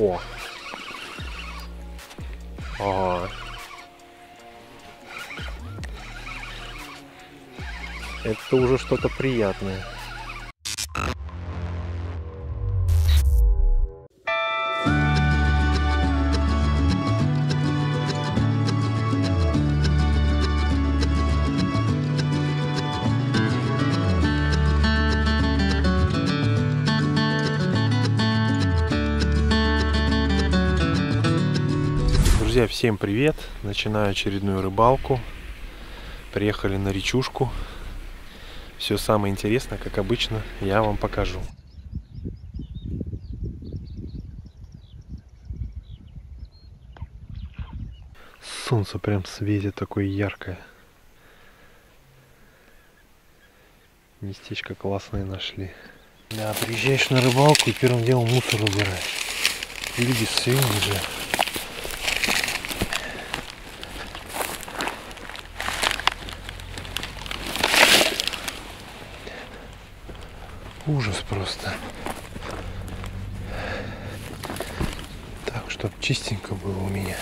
О! Ага. Это уже что-то приятное. Друзья, всем привет! Начинаю очередную рыбалку. Приехали на речушку. Все самое интересное, как обычно, я вам покажу. Солнце прям светит такое яркое. Местечко классное нашли. Да, приезжаешь на рыбалку и первым делом мусор убираешь. Люди свиньи же. Ужас просто. Так, чтоб чистенько было у меня.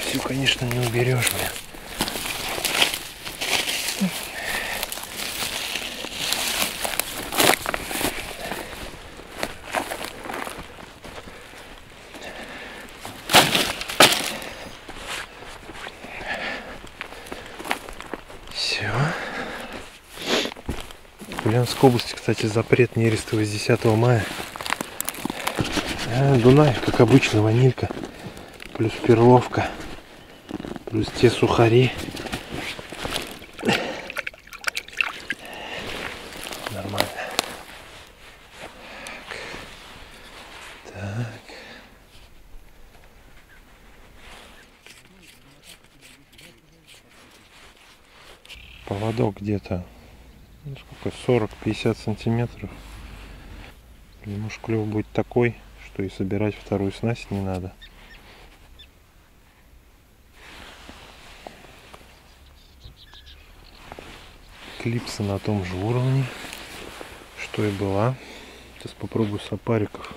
Все, конечно, не уберешь, блин. Все. В Ульяновской области, кстати, запрет нерестовый с 10 мая. А, Дунай, как обычно, ванилька. Плюс перловка. Плюс те сухари. Нормально. Так. Так. поводок где-то ну, сколько 40-50 сантиметров. И, может клев будет такой что и собирать вторую снасть не надо. Клипса на том же уровне. Что и была сейчас попробую с опариков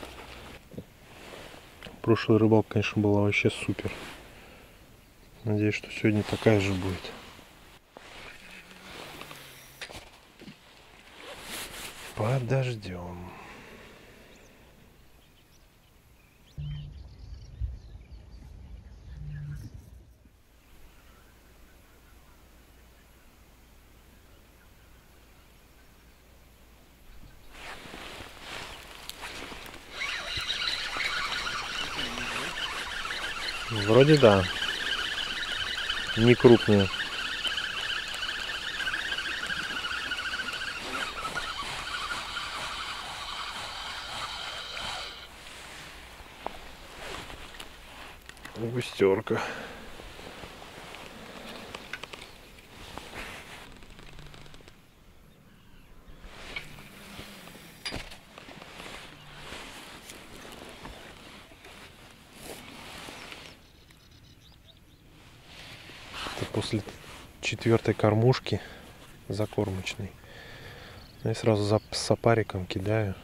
прошлая рыбалка конечно была вообще супер. Надеюсь что сегодня такая же будет Подождем. Вроде да. Не крупные. Густерка. Это после четвертой кормушки закормочной. Я сразу за сапариком кидаю.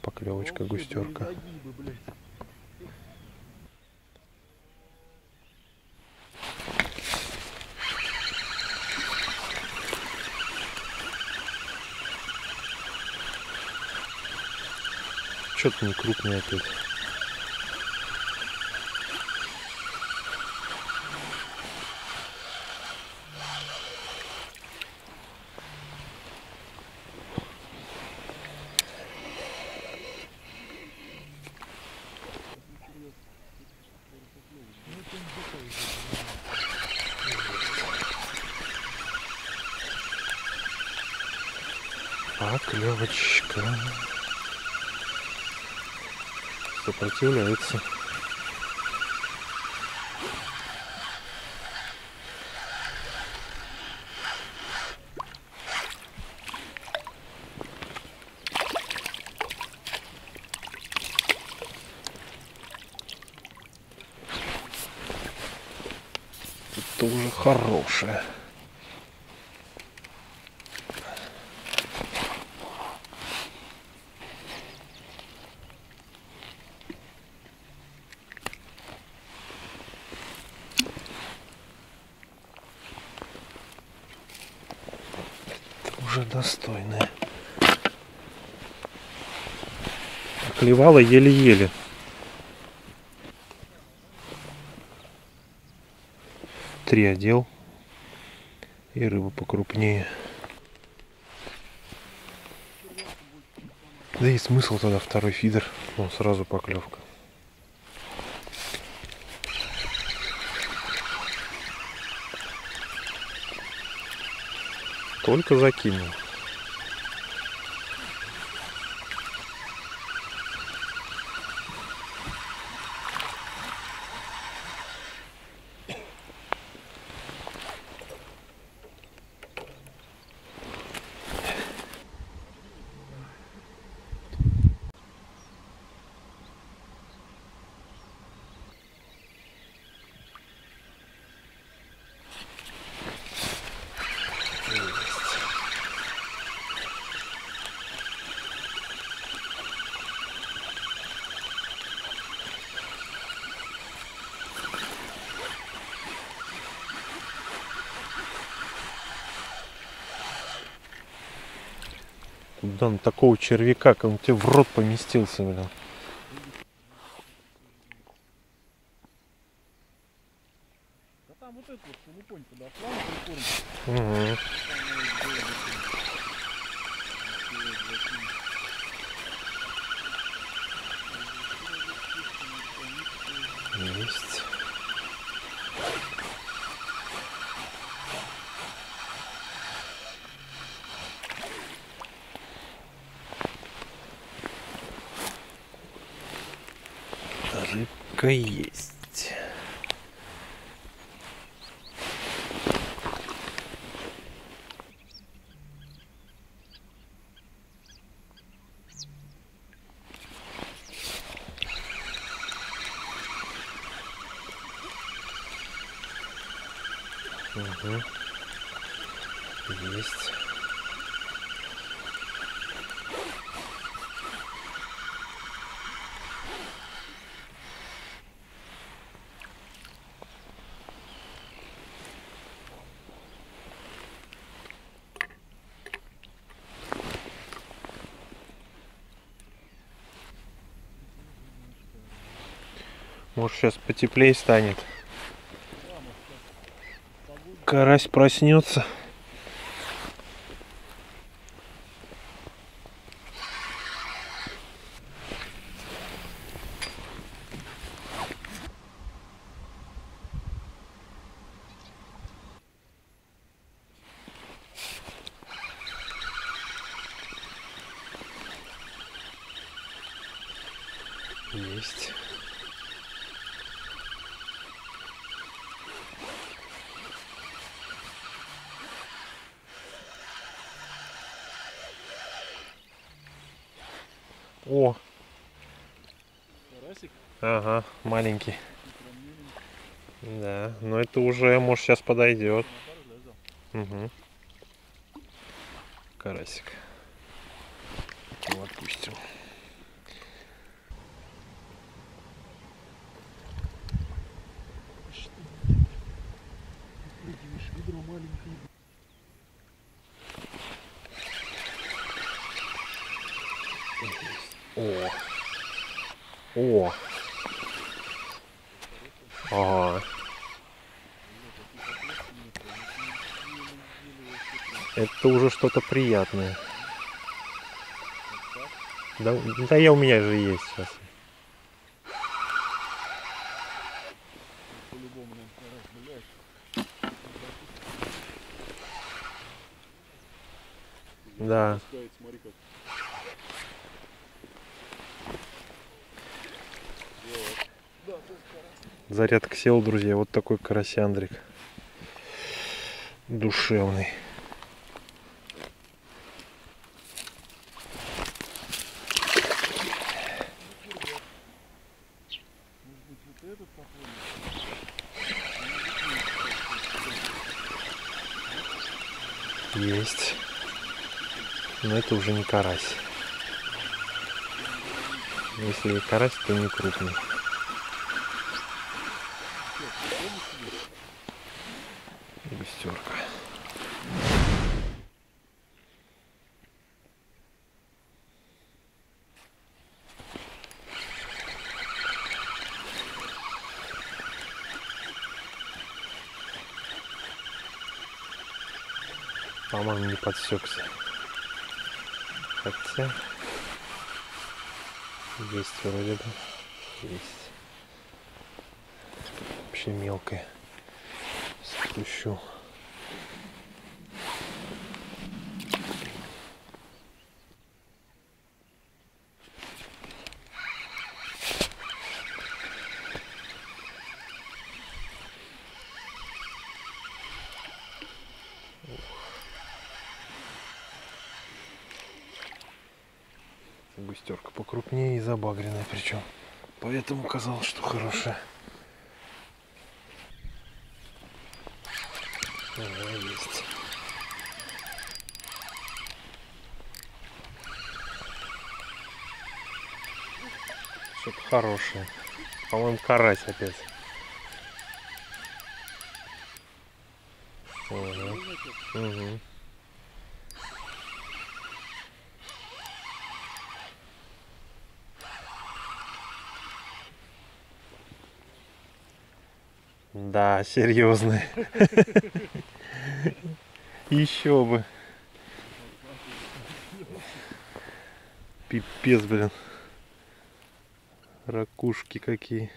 Поклевочка густерка. Что-то не крупный опять. Поклевочка сопротивляется. Это уже хорошая. Уже достойная. Клевала еле-еле. Три одел. И рыба покрупнее. Да и смысл тогда второй фидер. Он сразу поклевка. Только закинул. Он такого червяка, как он тебе в рот поместился, блин. Да там вот это вот шелупонь подошла на прикорм. Угу. Есть. Рыбка есть. Угу. Есть. Может сейчас потеплее станет. Карась проснется. Есть. О, Карасик, ага, маленький. Да, но это уже, может, сейчас подойдет. Угу. Карасик. Его отпустим. Ведро маленькое. О. О. Ага. Это уже что-то приятное. Да, да я у меня же есть сейчас. Да. Пускает, смотри как. Вот. Да, тут карась. Зарядка сел, друзья. Вот такой карасяндрик. Душевный. Есть. Но это уже не карась. Если карась, то не крупный. Густерка. По-моему, не подсекся. Хотя... Есть вроде бы. Есть. Вообще мелкая. Спущу. Густерка покрупнее и забагренная причем. Поэтому казалось, что хорошая. Ага, есть. Что-то хорошее. По-моему, карась опять. Ага. Угу. Да, серьезный. Еще бы. Пипец, блин. Ракушки какие.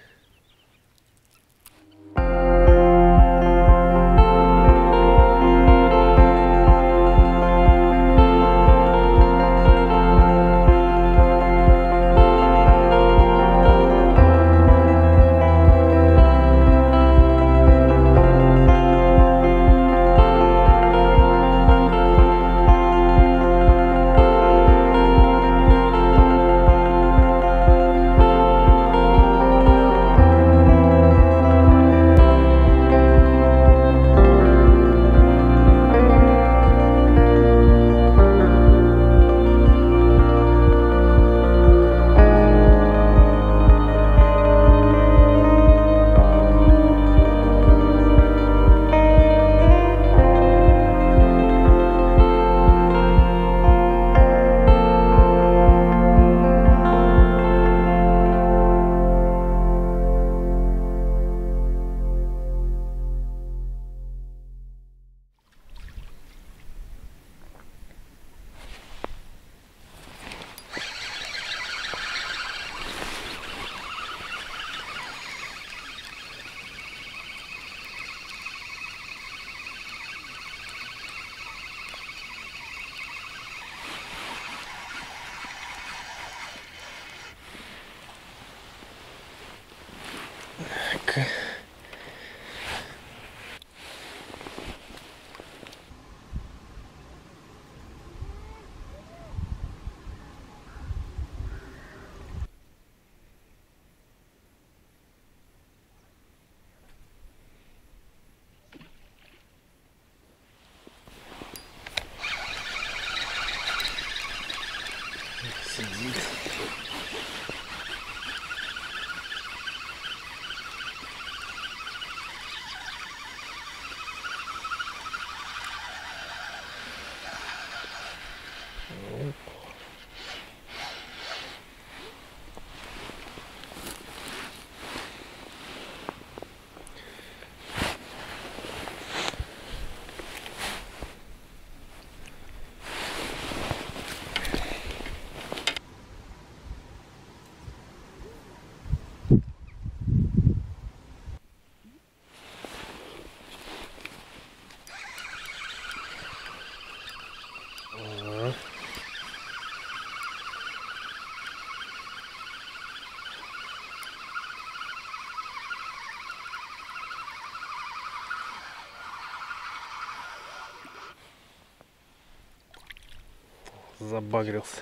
Забагрился.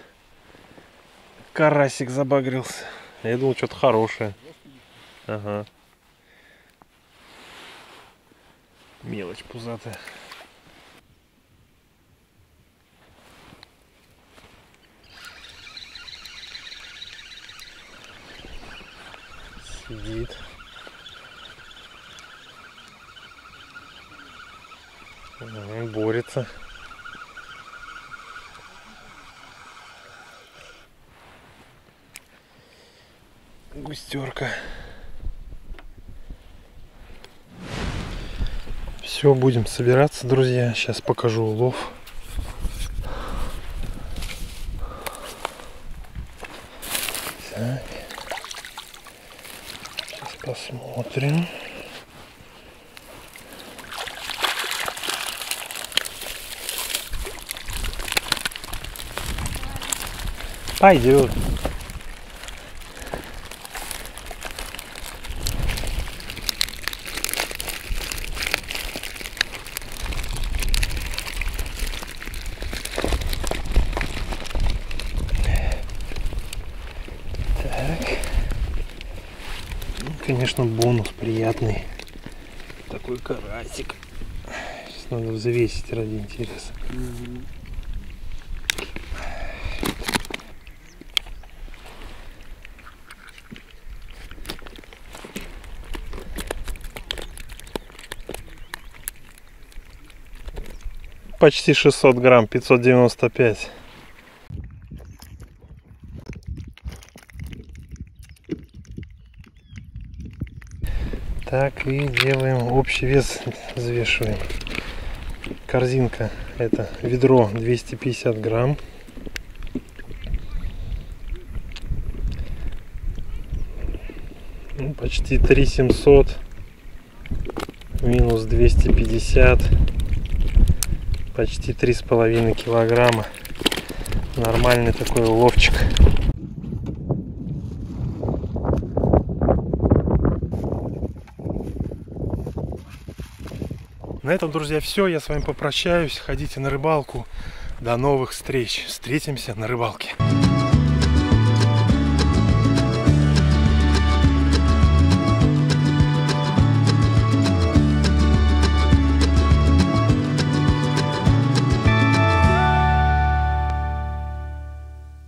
Карасик забагрился. Я думал, что-то хорошее. Ага. Мелочь пузатая. Сидит. Борется. густерка. Все, будем собираться, друзья. Сейчас покажу улов. Так. Сейчас посмотрим. Пойдет. Конечно, бонус приятный. Такой карасик. Сейчас надо взвесить ради интереса. Почти 600 грамм, 595. Так, и делаем общий вес, взвешиваем. Корзинка, это ведро 250 грамм. Ну, почти 3700 минус 250 почти три с половиной килограмма нормальный такой уловчик на этом друзья все я с вами попрощаюсь. Ходите на рыбалку. До новых встреч. Встретимся на рыбалке